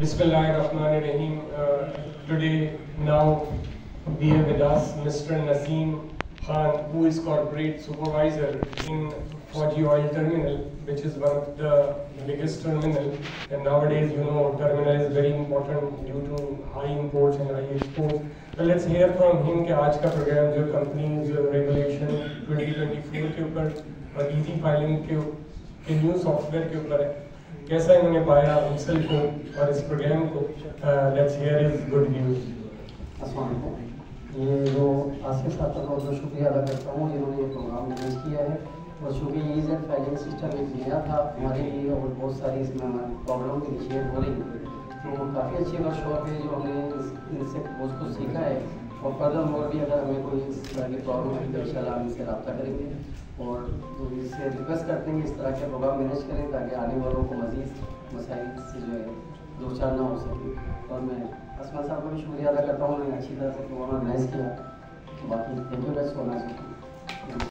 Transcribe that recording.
Bismillahirrahmanirrahim. Uh, today, now, we have with us Mr. Naseem Khan, who is corporate supervisor in Fauji Oil Terminal, which is one of the biggest terminal. And nowadays, you know, terminal is very important due to high imports and high exports. So let's hear from him कि आज का programme जो company जो regulation 2024 के ऊपर और easy filing के के न्यू सॉफ्टवेयर के ऊपर है कैसा इन्होंने पाया एक्सेल को और इस प्रोग्राम को let's hear is good news अस्सलाम ये जो आसिफ साहब का बहुत शुक्रिया अदा करता हूँ जिन्होंने ये प्रोग्राम मैनेज किया है। और चूँकि ई जेड फाइलिंग सिस्टम एक नया था, हमारे लिए और बहुत सारी इसमें प्रॉब्लम इनिशिएट हो रही तो काफ़ी अच्छी वर्कशॉप है जो हमने इनसे बहुत कुछ सीखा है। और फर्दर मोर भी अगर हमें कोई इस तरह की प्रॉब्लम है तो इंशाल्लाह हम इनसे रब्ता करेंगे। और इससे रिक्वेस्ट करते हैं इस तरह के प्रोग्राम मैनेज करें ताकि आने वालों को मज़ीद मसाइल से जो है दो चार ना हो सके। और मैं असमा साहब का भी शुक्रिया अदा करता हूँ। उन्होंने अच्छी तरह से प्रोग्राम ऑर्गेनाइज़ किया। बाकी थैंक यू बेस्ट होना चाहिए